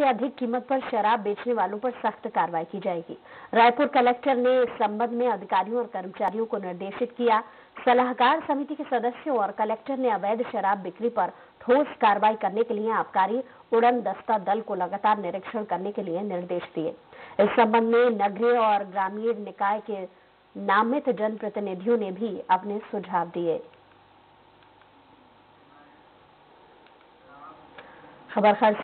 से अधिक कीमत पर शराब बेचने वालों पर सख्त कार्रवाई की जाएगी। रायपुर कलेक्टर ने इस संबंध में अधिकारियों और कर्मचारियों को निर्देशित किया। सलाहकार समिति के सदस्यों और कलेक्टर ने अवैध शराब बिक्री पर ठोस कार्रवाई करने के लिए आबकारी उड़न दस्ता दल को लगातार निरीक्षण करने के लिए निर्देश दिए। इस संबंध में नगरीय और ग्रामीण निकाय के नामित जनप्रतिनिधियों ने भी अपने सुझाव दिए। खबर खर्च